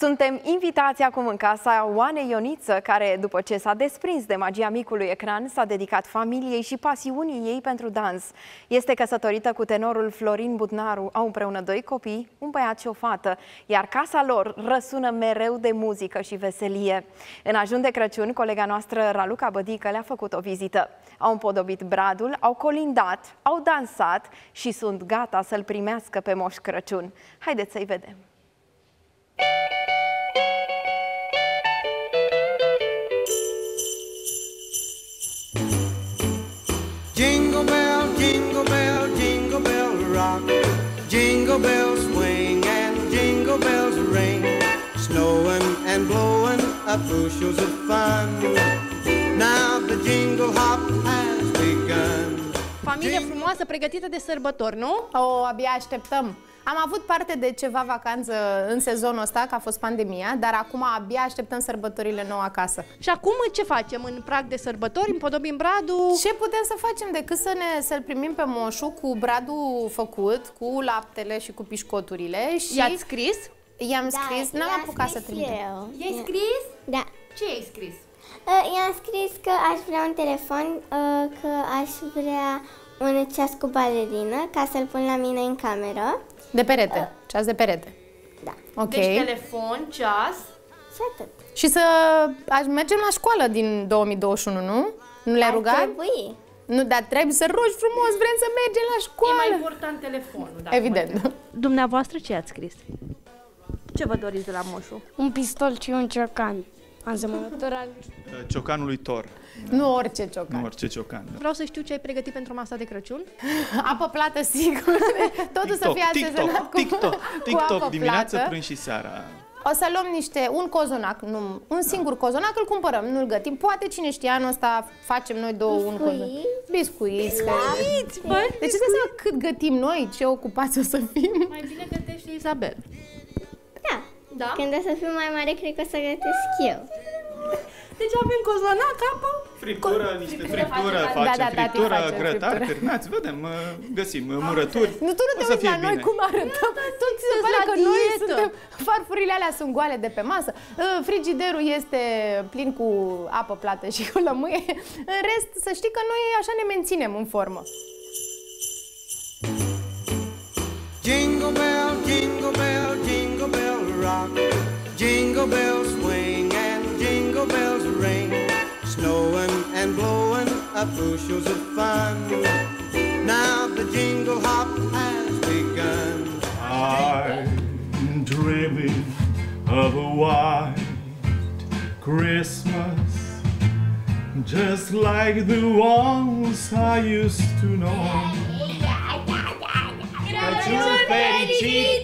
Suntem invitați acum în casa Oanei Ioniță, care, după ce s-a desprins de magia micului ecran, s-a dedicat familiei și pasiunii ei pentru dans. Este căsătorită cu tenorul Florin Budnaru, au împreună doi copii, un băiat și o fată, iar casa lor răsună mereu de muzică și veselie. În ajun de Crăciun, colega noastră Raluca Bădică le-a făcut o vizită. Au împodobit bradul, au colindat, au dansat și sunt gata să-l primească pe Moș Crăciun. Haideți să-i vedem! Jingle bells swing and jingle bells ring. Snowing and blowing up bushels of fun. Now the jingle hop has begun. Familie frumoasă pregătită de sărbători, nu? O, abia așteptăm. Am avut parte de ceva vacanță în sezonul ăsta, că a fost pandemia, dar acum abia așteptăm sărbătorile nou acasă. Și acum ce facem în prag de sărbători? Împodobim bradul? Ce putem să facem decât să ne să-l primim pe moșu cu bradul făcut, cu laptele și cu pișcoturile și... I-ați scris? I-am da, scris, n-am apucat să trimit. I-ai scris? Da. Ce ai scris? Uh, I-am scris că aș vrea un telefon, uh, că aș vrea un ceas cu balerină ca să-l pun la mine în cameră. De perete, uh, ceas de perete. Da. Ok. Deci telefon, ceas. Și atât. Și să aș mergem la școală din 2021, nu? Nu le-ai rugat? trebui. Nu, dar trebuie să rogi frumos, vrem să mergem la școală. E mai important telefonul. Da, Evident. Dumneavoastră ce ați scris? Ce vă doriți de la moșu? Un pistol și un ciocan. Asemănător al... Ciocanului Thor. Nu orice ciocan. Nu orice ciocan. Da. Vreau să știu ce ai pregătit pentru masa de Crăciun. apă plată, sigur. Totul TikTok, să fie TikTok, asezonat cu, TikTok, cu TikTok, apă dimineața, plată. prânz și seara. O să luăm niște, un cozonac, nu, un singur cozonac, îl cumpărăm, nu-l gătim. Poate cine știe, anul ăsta facem noi două un cozonac. Biscuiți. Biscuiți, băi, Deci îți dai seama cât gătim noi, ce ocupați o să fim. Mai bine gătește Isabel. Da. Da? Când o să fiu mai mare, cred că o să gătesc eu. Deci avem cozonac, apă, Friptură, niște friptură, Da, facem da, tati friptură, face grătar, friptură. cârnați, vedem, uh, găsim uh, murături. Nu, tu nu te O să uiți fie la noi bine. cum arătăm. Tu ți se sunteți pare la că noi dietă. suntem... Farfurile alea sunt goale de pe masă. Uh, Frigiderul este plin cu apă plată și cu lămâie. În rest, să știi că noi așa ne menținem în formă. Jingle bell, jingle bell, jingle bell rock. Jingle bells blowing bushels of fun. Now the jingle hop has begun. I'm dreaming of a white Christmas Just like the ones I used to know Crăciun fericit